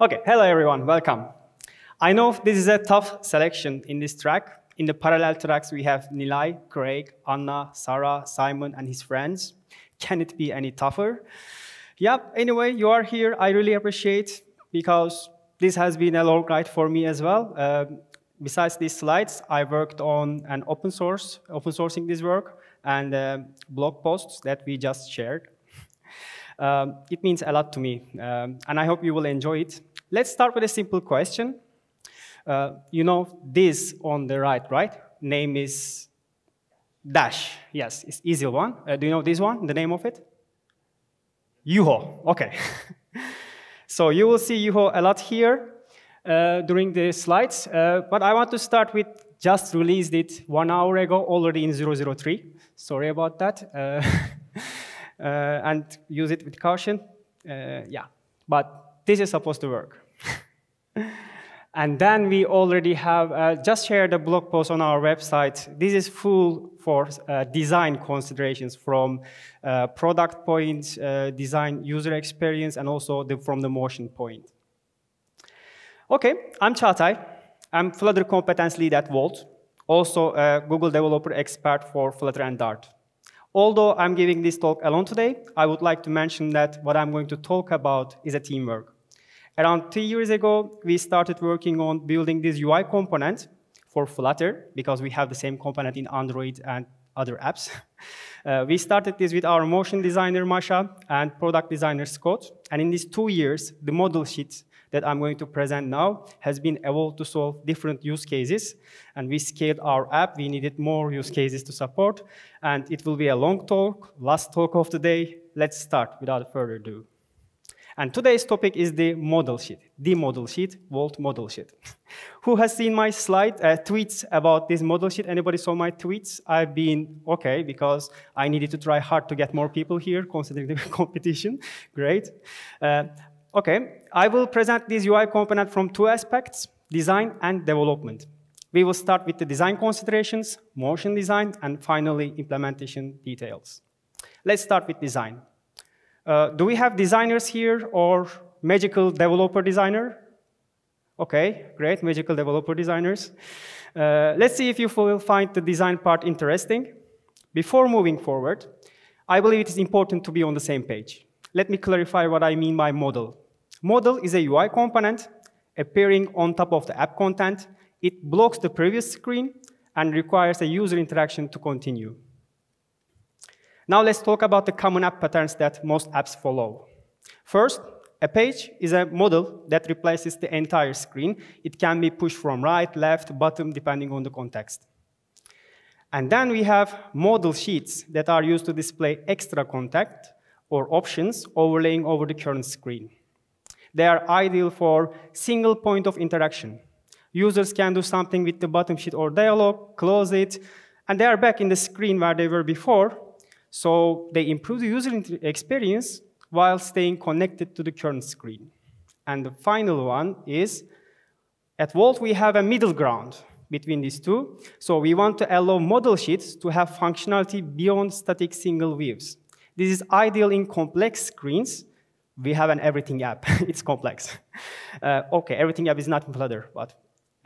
Okay, hello everyone, welcome. I know this is a tough selection in this track. In the parallel tracks, we have Nilay, Craig, Anna, Sarah, Simon, and his friends. Can it be any tougher? Yeah, anyway, you are here. I really appreciate because this has been a long ride for me as well. Uh, besides these slides, I worked on an open source, open sourcing this work and uh, blog posts that we just shared. Um, it means a lot to me, um, and I hope you will enjoy it. Let's start with a simple question. Uh, you know this on the right, right? Name is Dash. Yes, it's easy one. Uh, do you know this one, the name of it? Yuho, okay. so you will see Yuho a lot here uh, during the slides, uh, but I want to start with just released it one hour ago, already in 003. Sorry about that. Uh, uh, and use it with caution. Yeah, but this is supposed to work. and then we already have uh, just shared a blog post on our website. This is full for uh, design considerations from uh, product point, uh, design user experience, and also the, from the motion point. Okay, I'm Çağatay. I'm Flutter competence lead at Wolt, also a Google developer expert for Flutter and Dart. Although I'm giving this talk alone today, I would like to mention that what I'm going to talk about is a teamwork. Around three years ago, we started working on building this UI component for Flutter, because we have the same component in Android and other apps. Uh, we started this with our motion designer, Masha, and product designer, Scott. And in these two years, the modal sheet that I'm going to present now has been evolved to solve different use cases. And we scaled our app. We needed more use cases to support. And it will be a long talk, last talk of the day. Let's start without further ado. And today's topic is the modal sheet, the modal sheet, Wolt modal sheet. Who has seen my slide, uh, tweets about this modal sheet? Anybody saw my tweets? I've been okay because I needed to try hard to get more people here considering the competition. Great. Uh, okay, I will present this UI component from two aspects, design and development. We will start with the design considerations, motion design, and finally implementation details. Let's start with design. Uh, do we have designers here or magical developer designer? Okay, great, magical developer designers. Uh, let's see if you will find the design part interesting. Before moving forward, I believe it is important to be on the same page. Let me clarify what I mean by modal. Modal is a UI component appearing on top of the app content. It blocks the previous screen and requires a user interaction to continue. Now let's talk about the common app patterns that most apps follow. First, a page is a modal that replaces the entire screen. It can be pushed from right, left, bottom, depending on the context. And then we have modal sheets that are used to display extra content or options overlaying over the current screen. They are ideal for single point of interaction. Users can do something with the bottom sheet or dialog, close it, and they are back in the screen where they were before, so they improve the user experience while staying connected to the current screen. And the final one is, at Wolt we have a middle ground between these two. So we want to allow modal sheets to have functionality beyond static single views. This is ideal in complex screens. We have an everything app. it's complex. Uh, okay, everything app is not in Flutter, but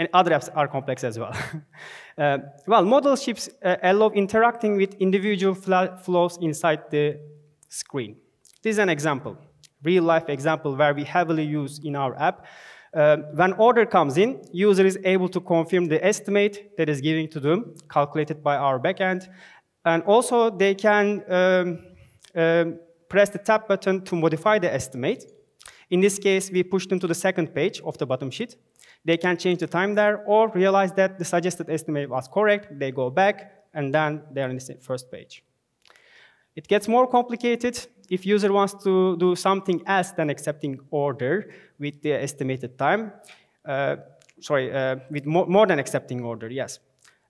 and other apps are complex as well. uh, well, modal sheets uh, allow interacting with individual flows inside the screen. This is an example, real life example where we heavily use in our app. Uh, when order comes in, user is able to confirm the estimate that is given to them, calculated by our backend. And also they can um, um, press the tab button to modify the estimate. In this case, we push them to the second page of the bottom sheet. They can change the time there or realize that the suggested estimate was correct. They go back, and then they're in the first page. It gets more complicated if user wants to do something else than accepting order with the estimated time. Uh, sorry, uh, with more, more, than accepting order, yes.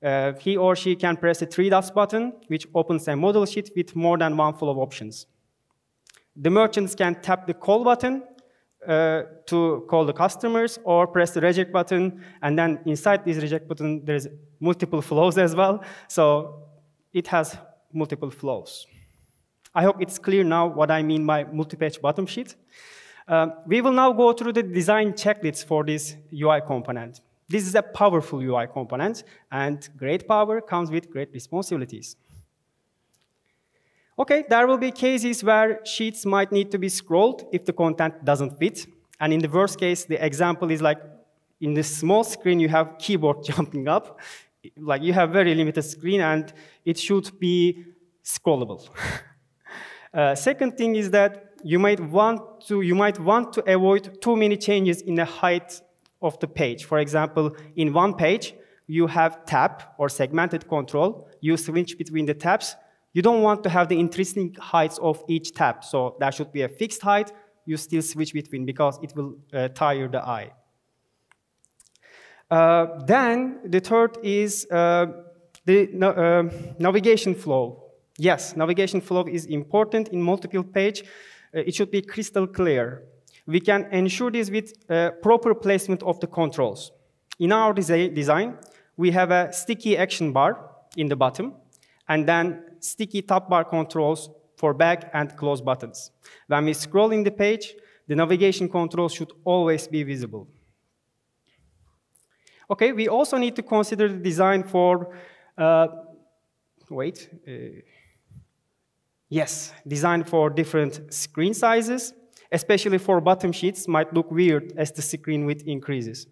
Uh, he or she can press the three dots button, which opens a modal sheet with more than one flow of options. The merchants can tap the call button uh, to call the customers or press the reject button, and then inside this reject button, there's multiple flows as well. So it has multiple flows. I hope it's clear now what I mean by multi-page bottom sheet. Uh, we will now go through the design checklist for this UI component. This is a powerful UI component, and great power comes with great responsibilities. Okay, there will be cases where sheets might need to be scrolled if the content doesn't fit. And in the worst case, the example is like in this small screen, you have keyboard jumping up. Like you have very limited screen, and it should be scrollable. uh, second thing is that you might want to you might want to avoid too many changes in the height of the page. For example, in one page, you have tab or segmented control. You switch between the tabs you don't want to have the interesting heights of each tab. So there should be a fixed height. You still switch between because it will uh, tire the eye. Uh, then the third is uh, the uh, navigation flow. Yes, navigation flow is important in multiple page. Uh, it should be crystal clear. We can ensure this with uh, proper placement of the controls. In our design, we have a sticky action bar in the bottom, and then sticky top bar controls for back and close buttons. When we scroll in the page, the navigation controls should always be visible. Okay, we also need to consider the design for, uh, wait, uh, yes, design for different screen sizes, especially for bottom sheets might look weird as the screen width increases.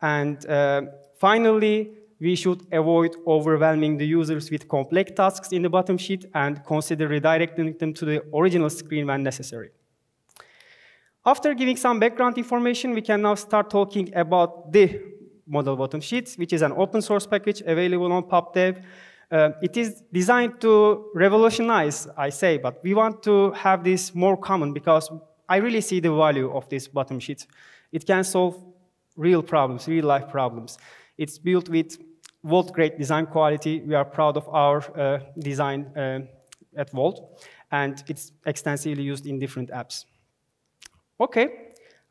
And uh, finally, we should avoid overwhelming the users with complex tasks in the bottom sheet and consider redirecting them to the original screen when necessary. After giving some background information, we can now start talking about the modal bottom sheet, which is an open source package available on pub.dev. Uh, it is designed to revolutionize, I say, but we want to have this more common because I really see the value of this bottom sheet. It can solve real problems, real life problems. It's built with Wolt grade design quality. We are proud of our uh, design uh, at Wolt, and it's extensively used in different apps. Okay,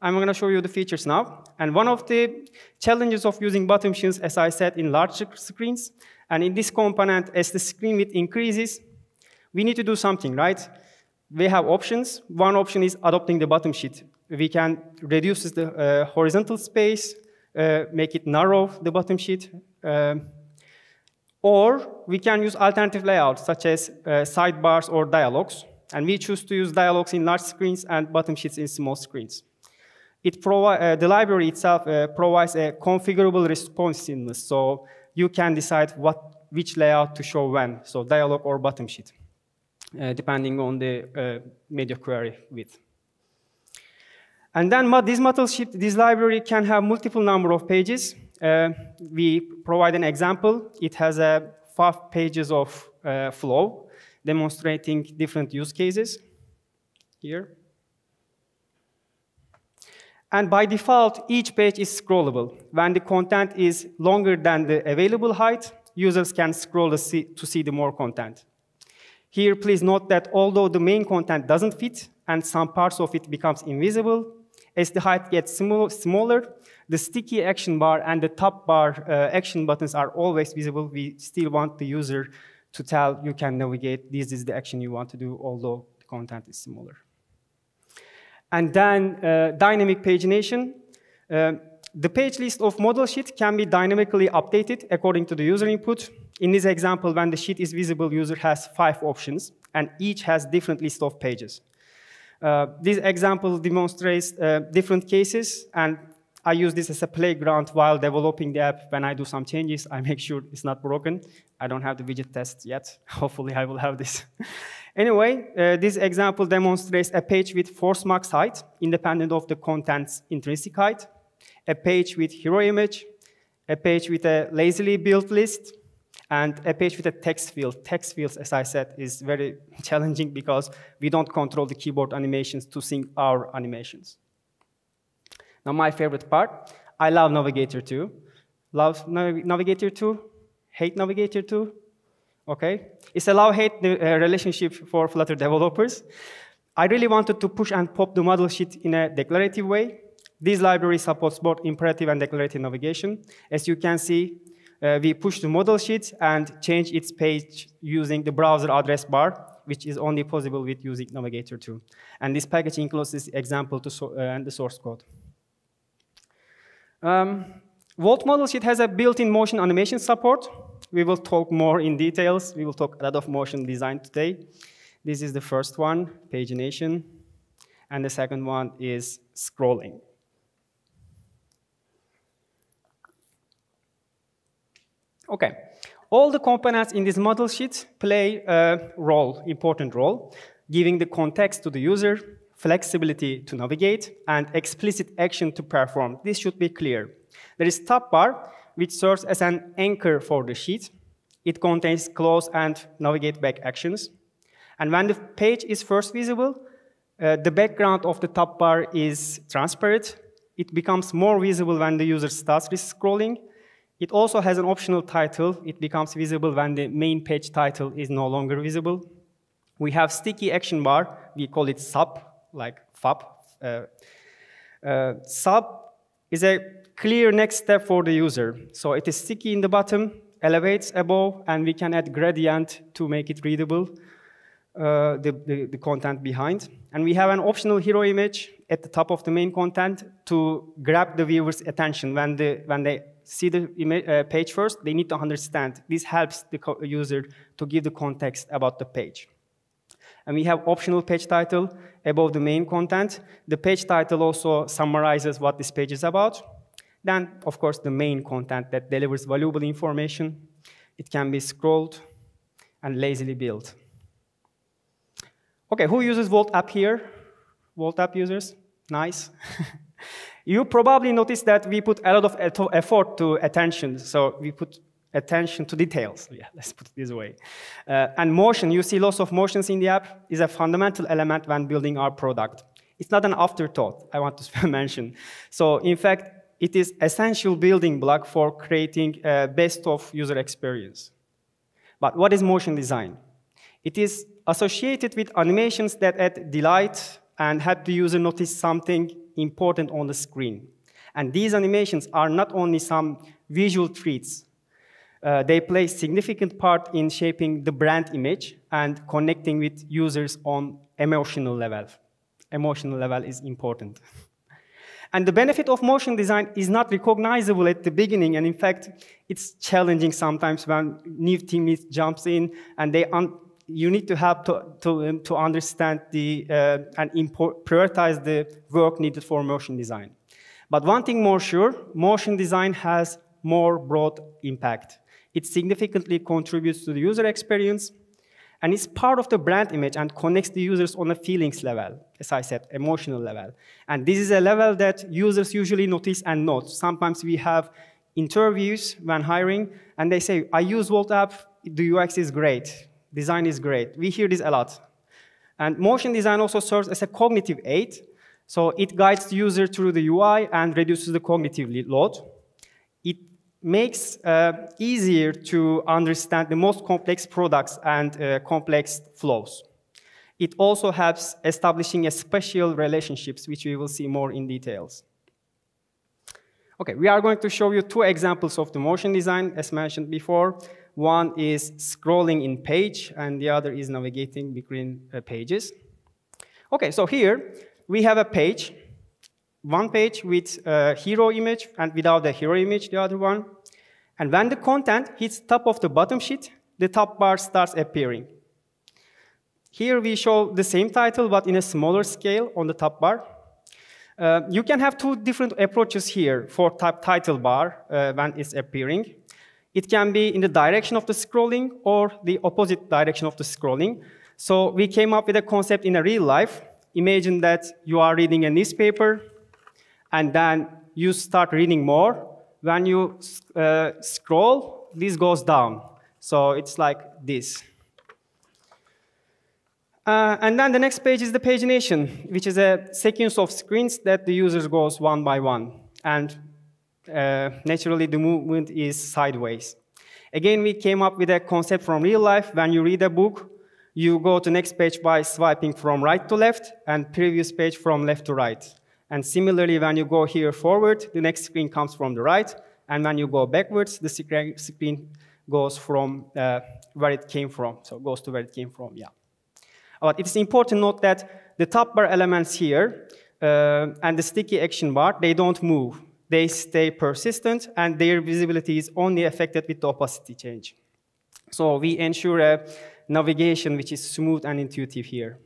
I'm going to show you the features now. And one of the challenges of using bottom sheets, as I said, in larger screens, and in this component, as the screen width increases, we need to do something, right? We have options. One option is adopting the bottom sheet. We can reduce the uh, horizontal space, uh, make it narrow, the bottom sheet, um, or we can use alternative layouts such as uh, sidebars or dialogues. And we choose to use dialogues in large screens and bottom sheets in small screens. It uh, the library itself uh, provides a configurable responsiveness, so you can decide what, which layout to show when, so dialogue or bottom sheet, uh, depending on the uh, media query width. And then this modal sheet, this library can have multiple number of pages, we provide an example. It has a five pages of uh, flow demonstrating different use cases here. And by default, each page is scrollable. When the content is longer than the available height, users can scroll to see, to see the more content. Here, please note that although the main content doesn't fit and some parts of it becomes invisible, as the height gets smaller, the sticky action bar and the top bar uh, action buttons are always visible. We still want the user to tell you can navigate, this is the action you want to do, although the content is smaller. And then uh, dynamic pagination. Uh, the page list of modal sheet can be dynamically updated according to the user input. In this example, when the sheet is visible, user has five options, and each has different list of pages. Uh, this example demonstrates uh, different cases, and I use this as a playground while developing the app. When I do some changes, I make sure it's not broken. I don't have the widget test yet. Hopefully, I will have this. anyway, uh, this example demonstrates a page with force max height, independent of the content's intrinsic height, a page with hero image, a page with a lazily built list, and a page with a text field. Text fields, as I said, is very challenging because we don't control the keyboard animations to sync our animations. Now my favorite part, I love Navigator 2. Love Navigator 2, hate Navigator 2. Okay, it's a love-hate uh, relationship for Flutter developers. I really wanted to push and pop the modal sheet in a declarative way. This library supports both imperative and declarative navigation. As you can see, uh, we push the modal sheet and change its page using the browser address bar. which is only possible with using Navigator 2. And this package includes this example to so, uh, and the source code. Um, Wolt Modal Sheet has a built-in motion animation support. We will talk more in details. We will talk a lot of motion design today. This is the first one, pagination. And the second one is scrolling. Okay, all the components in this modal sheet play a role, important role, giving the context to the user, flexibility to navigate, and explicit action to perform. This should be clear. There is top bar, which serves as an anchor for the sheet. It contains close and navigate back actions. And when the page is first visible, uh, the background of the top bar is transparent. It becomes more visible when the user starts scrolling, it also has an optional title. It becomes visible when the main page title is no longer visible. We have sticky action bar. We call it SAB, like FAB. Uh, uh, SAB is a clear next step for the user. So it is sticky in the bottom, elevates above, and we can add gradient to make it readable, uh, the, the, the, content behind. And we have an optional hero image at the top of the main content to grab the viewer's attention when, the, when they see the uh, page first, they need to understand. This helps the user to give the context about the page. And we have optional page title above the main content. The page title also summarizes what this page is about. Then, of course, the main content that delivers valuable information. It can be scrolled and lazily built. Okay, who uses Wolt app here? Wolt app users? Nice. You probably noticed that we put a lot of effort to attention. So we put attention to details. Yeah, let's put it this way. Uh, and motion, you see lots of motions in the app, is a fundamental element when building our product. It's not an afterthought, I want to mention. So in fact, it is essential building block for creating a best of user experience. But what is motion design? It is associated with animations that add delight and help the user notice something important on the screen. And these animations are not only some visual treats, uh, they play significant part in shaping the brand image and connecting with users on emotional level. Emotional level is important. and the benefit of motion design is not recognizable at the beginning, and in fact, it's challenging sometimes when new team jumps in and they you need to help to, to, um, to understand the, uh, and prioritize the work needed for motion design. But one thing more sure, motion design has more broad impact. It significantly contributes to the user experience, and it's part of the brand image and connects the users on a feelings level, as I said, emotional level. And this is a level that users usually notice and note. Sometimes we have interviews when hiring, and they say, I use Wolt app, the UX is great. Design is great. We hear this a lot. And motion design also serves as a cognitive aid. So it guides the user through the UI and reduces the cognitive load. Makes uh, easier to understand the most complex products and uh, complex flows. It also helps establishing a special relationships, which we will see more in details. Okay, we are going to show you two examples of the motion design, as mentioned before. One is scrolling in page, and the other is navigating between uh, pages. Okay, so here we have a page, one page with a hero image, and without the hero image, the other one. And when the content hits top of the bottom sheet, the top bar starts appearing. Here we show the same title, but in a smaller scale on the top bar. Uh, you can have two different approaches here for type title bar uh, when it's appearing. It can be in the direction of the scrolling or the opposite direction of the scrolling. So we came up with a concept in a real life. Imagine that you are reading a newspaper and then you start reading more. When you uh, scroll, this goes down. So it's like this. Uh, and then the next page is the pagination, which is a sequence of screens that the user goes one by one. And uh, naturally the movement is sideways. Again, we came up with a concept from real life. When you read a book, you go to next page by swiping from right to left and previous page from left to right. And similarly, when you go here forward, the next screen comes from the right. And when you go backwards, the screen goes from uh, where it came from. So it goes to where it came from, yeah. But it's important to note that the top bar elements here uh, and the sticky action bar, they don't move. They stay persistent, and their visibility is only affected with the opacity change. So we ensure a navigation which is smooth and intuitive here.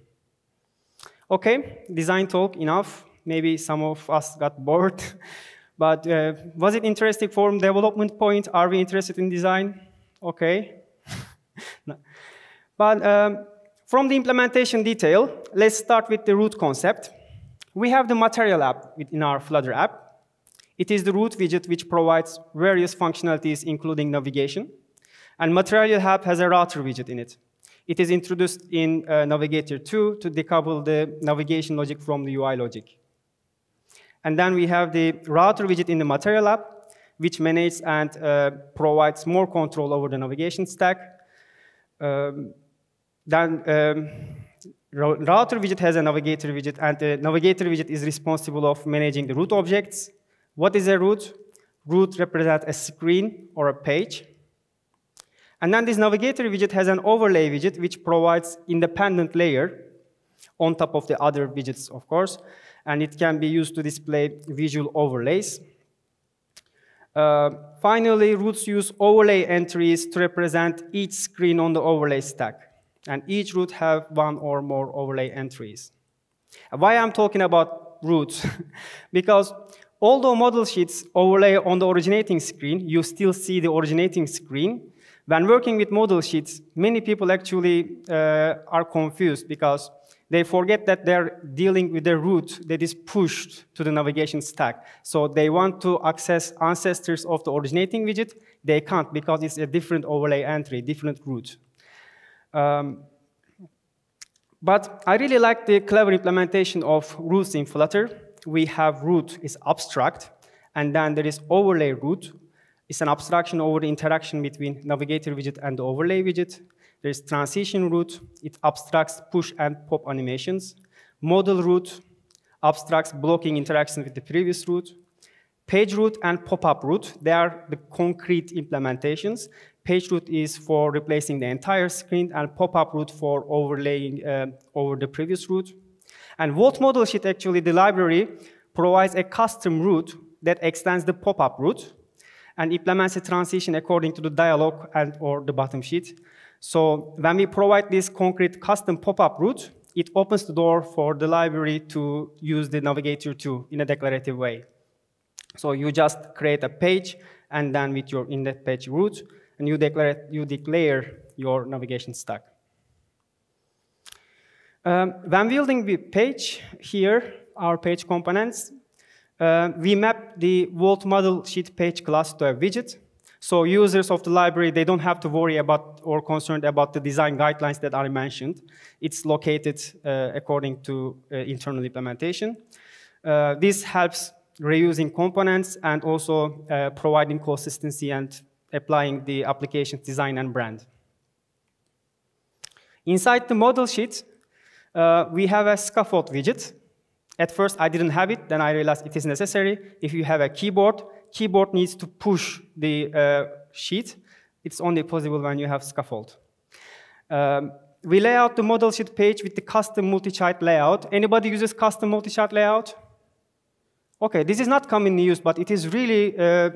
Okay, design talk, enough. Maybe some of us got bored. but uh, was it interesting from development point? Are we interested in design? Okay. no. But um, from the implementation detail, let's start with the root concept. We have the material app in our Flutter app. It is the root widget which provides various functionalities, including navigation. And Material app has a router widget in it. It is introduced in uh, Navigator 2 to decouple the navigation logic from the UI logic. And then we have the router widget in the Material app, which manages and uh, provides more control over the navigation stack. Um, then um, router widget has a navigator widget, and the navigator widget is responsible of managing the route objects. What is a route? Route represents a screen or a page. And then this navigator widget has an overlay widget which provides independent layer on top of the other widgets, of course, and it can be used to display visual overlays. Uh, finally, routes use overlay entries to represent each screen on the overlay stack, and each route have one or more overlay entries. Why I'm talking about routes? because although modal sheets overlay on the originating screen, you still see the originating screen, when working with modal sheets, many people actually uh, are confused because they forget that they're dealing with a route that is pushed to the navigation stack. So they want to access ancestors of the originating widget. They can't because it's a different overlay entry, different route. Um, but I really like the clever implementation of routes in Flutter. We have route is abstract, and then there is overlay route, it's an abstraction over the interaction between navigator widget and the overlay widget. There's transition route. It abstracts push and pop animations. Modal route abstracts blocking interaction with the previous route. Page route and pop-up route, they are the concrete implementations. Page route is for replacing the entire screen, and pop-up route for overlaying uh, over the previous route. And Wolt Modal Sheet, actually, the library provides a custom route that extends the pop-up route and implements a transition according to the dialog and or the bottom sheet. So when we provide this concrete custom pop-up route, it opens the door for the library to use the navigator 2 in a declarative way. So you just create a page, and then with your index page route, and you declare, you declare your navigation stack. Um, when building the page, here, our page components, uh, we map the Wolt modal sheet page class to a widget. So users of the library, they don't have to worry about or concerned about the design guidelines that are mentioned. It's located uh, according to uh, internal implementation. Uh, this helps reusing components and also uh, providing consistency and applying the application design and brand. Inside the modal sheet, uh, we have a scaffold widget at first, I didn't have it. Then I realized it is necessary. If you have a keyboard, keyboard needs to push the uh, sheet. It's only possible when you have scaffold. Um, we lay out the modal sheet page with the custom multi-child layout. Anybody uses custom multi-child layout? Okay, this is not commonly used, but it is really uh,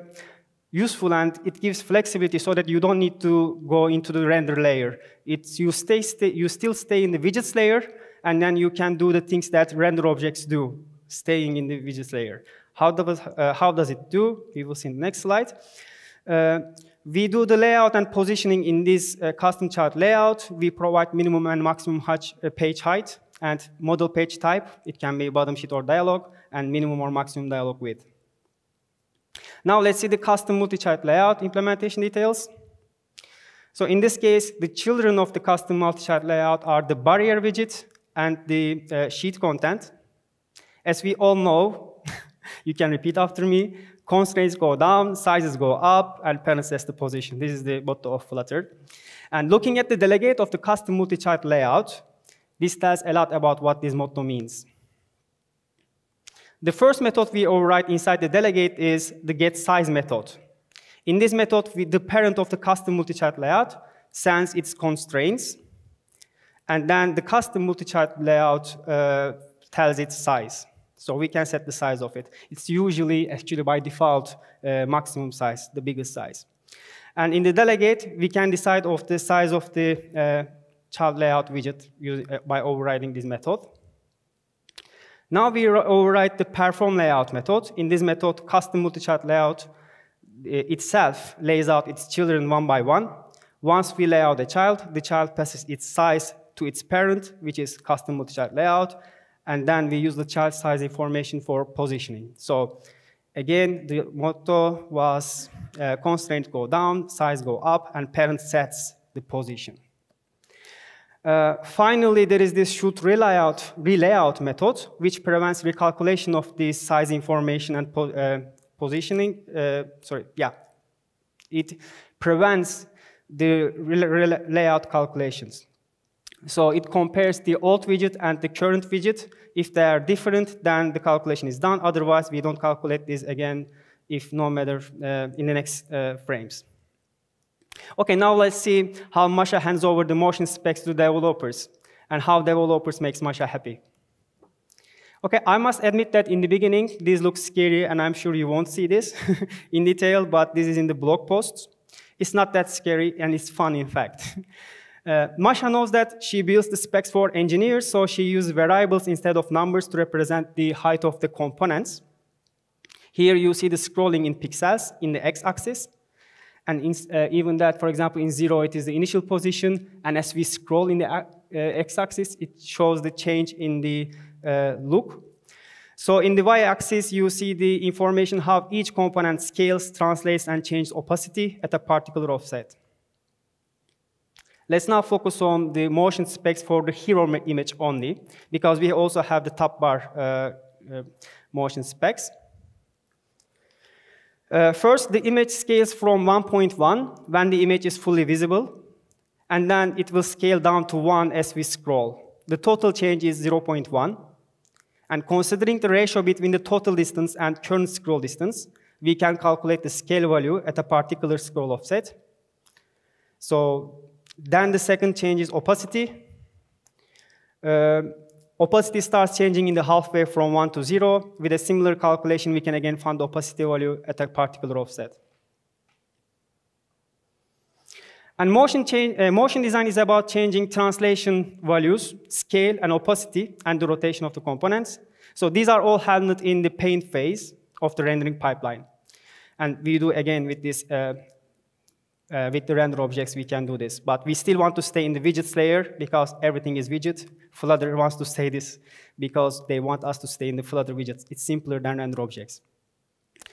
useful and it gives flexibility so that you don't need to go into the render layer. It's, you, stay, stay, you still stay in the widgets layer, and then you can do the things that render objects do, staying in the widgets layer. How does, uh, how does it do? We will see in the next slide. Uh, we do the layout and positioning in this uh, custom chart layout. We provide minimum and maximum uh, page height and modal page type. It can be bottom sheet or dialog, and minimum or maximum dialog width. Now let's see the custom multi-child layout implementation details. So in this case, the children of the custom multi-child layout are the barrier widget and the uh, sheet content. As we all know, you can repeat after me, constraints go down, sizes go up, and parent says the position. This is the motto of Flutter. And looking at the delegate of the custom multi-child layout, this tells a lot about what this motto means. The first method we override inside the delegate is the getSize method. In this method, we, the parent of the custom multi-child layout sends its constraints, And then the custom multi-child layout uh, tells its size. So we can set the size of it. It's usually, actually by default, uh, maximum size, the biggest size. And in the delegate, we can decide of the size of the uh, child layout widget uh, by overriding this method. Now we override the perform layout method. In this method, custom multi-child layout uh, itself lays out its children one by one. Once we lay out a child, the child passes its size to its parent, which is custom multi-child layout, and then we use the child size information for positioning. So again, the motto was uh, constraint go down, size go up, and parent sets the position. Uh, finally, there is this should relayout, relayout method, which prevents recalculation of this size information and po uh, positioning. Uh, sorry, yeah. It prevents the layout calculations. So it compares the old widget and the current widget. If they are different, then the calculation is done. Otherwise, we don't calculate this again if no matter uh, in the next uh, frames. Okay, now let's see how Masha hands over the motion specs to developers and how developers makes Masha happy. Okay, I must admit that in the beginning, this looks scary, and I'm sure you won't see this in detail, but this is in the blog posts. It's not that scary, and it's fun, in fact. Uh, Masha knows that she builds the specs for engineers, so she uses variables instead of numbers to represent the height of the components. Here you see the scrolling in pixels in the x-axis. And in, uh, even that, for example, in zero, it is the initial position. And as we scroll in the uh, x-axis, it shows the change in the uh, look. So in the y-axis, you see the information how each component scales, translates, and changes opacity at a particular offset. Let's now focus on the motion specs for the hero image only, because we also have the top bar uh, uh, motion specs. Uh, first, the image scales from 1.1 when the image is fully visible, and then it will scale down to 1 as we scroll. The total change is 0.1. And considering the ratio between the total distance and current scroll distance, we can calculate the scale value at a particular scroll offset. So then the second change is opacity. Uh, opacity starts changing in the halfway from 1 to 0. With a similar calculation, we can again find the opacity value at a particular offset. And motion, change, uh, motion design is about changing translation values, scale, and opacity, and the rotation of the components. So these are all handled in the paint phase of the rendering pipeline. And we do, again, with this uh, uh, with the render objects, we can do this. But we still want to stay in the widgets layer because everything is widget. Flutter wants to say this because they want us to stay in the Flutter widgets. It's simpler than render objects.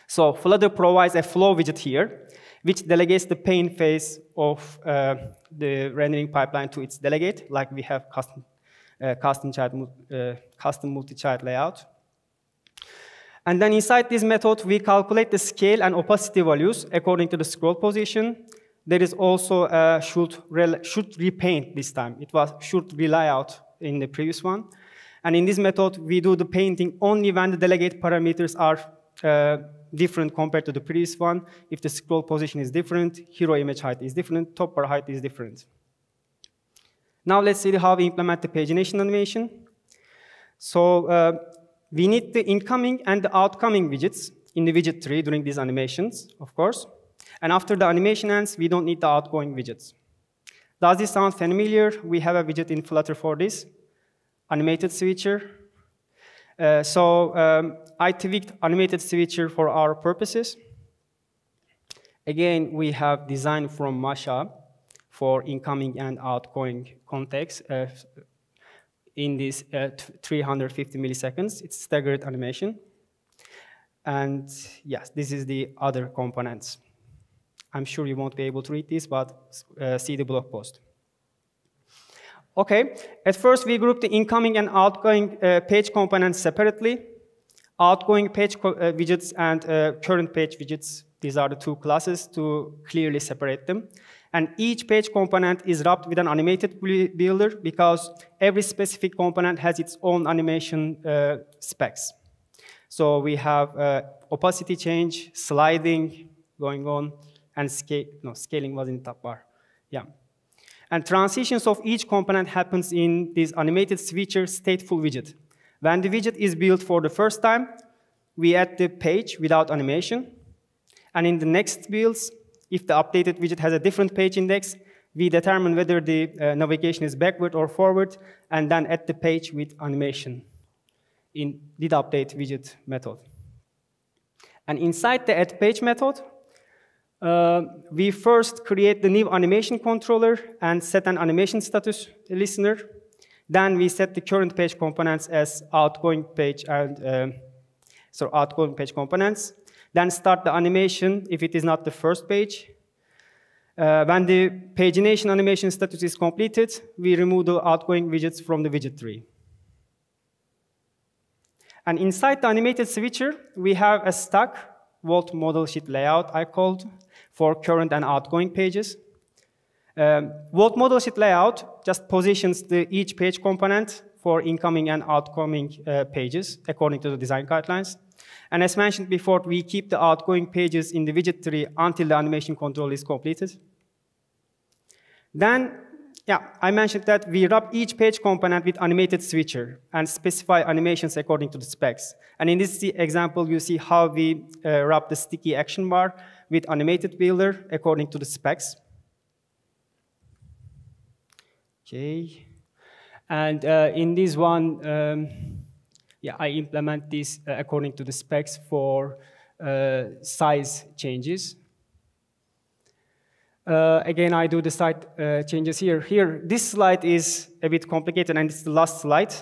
So Flutter provides a flow widget here, which delegates the paint phase of uh, the rendering pipeline to its delegate, like we have custom, uh, custom, child, uh, custom multi-child layout. And then inside this method, we calculate the scale and opacity values according to the scroll position there is also a should, should repaint this time. It was should relayout in the previous one. And in this method, we do the painting only when the delegate parameters are uh, different compared to the previous one. If the scroll position is different, hero image height is different, top bar height is different. Now let's see how we implement the pagination animation. So uh, we need the incoming and the outgoing widgets in the widget tree during these animations, of course. And after the animation ends, we don't need the outgoing widgets. Does this sound familiar? We have a widget in Flutter for this, animated switcher. Uh, so um, I tweaked animated switcher for our purposes. Again, we have design from Masha for incoming and outgoing context uh, in this uh, 350 milliseconds. It's staggered animation. And yes, this is the other components. I'm sure you won't be able to read this, but uh, see the blog post. Okay, at first we group the incoming and outgoing uh, page components separately. Outgoing page uh, widgets and uh, current page widgets, these are the two classes to clearly separate them. And each page component is wrapped with an animated builder because every specific component has its own animation uh, specs. So we have uh, opacity change, sliding going on, and scale, no, scaling was in the top bar. Yeah. And transitions of each component happens in this animated switcher stateful widget. When the widget is built for the first time, we add the page without animation. And in the next builds, if the updated widget has a different page index, we determine whether the uh, navigation is backward or forward, and then add the page with animation in did update widget method. And inside the add page method, uh, we first create the new animation controller and set an animation status listener. Then we set the current page components as outgoing page and uh, so outgoing page components. Then start the animation if it is not the first page. Uh, when the pagination animation status is completed, we remove the outgoing widgets from the widget tree. And inside the animated switcher, we have a stack, Wolt modal sheet layout, I called, for current and outgoing pages. Um, Wolt modal sheet layout just positions the, each page component for incoming and outgoing uh, pages according to the design guidelines. And as mentioned before, we keep the outgoing pages in the widget tree until the animation control is completed. Then, yeah, I mentioned that we wrap each page component with animated switcher and specify animations according to the specs. And in this example, you see how we uh, wrap the sticky action bar with animated builder according to the specs. Okay. And uh, in this one, um, yeah, I implement this uh, according to the specs for uh, size changes. Uh, again, I do the site uh, changes here. Here, this slide is a bit complicated, and it's the last slide,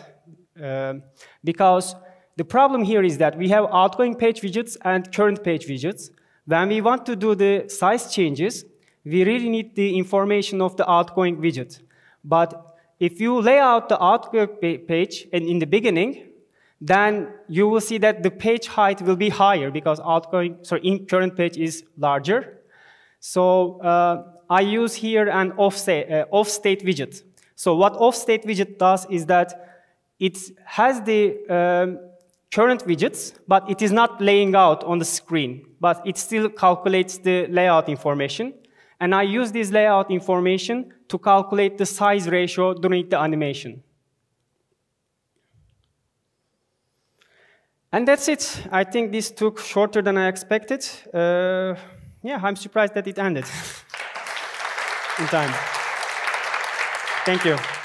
uh, because the problem here is that we have outgoing page widgets and current page widgets. When we want to do the size changes, we really need the information of the outgoing widget. But if you lay out the outgoing page and in the beginning, then you will see that the page height will be higher because outgoing, sorry, in current page is larger. So uh, I use here an Offstage uh, off widget. So what Offstage widget does is that it has the um, current widgets, but it is not laying out on the screen, but it still calculates the layout information. And I use this layout information to calculate the size ratio during the animation. And that's it. I think this took shorter than I expected. Uh, yeah, I'm surprised that it ended in time. Thank you.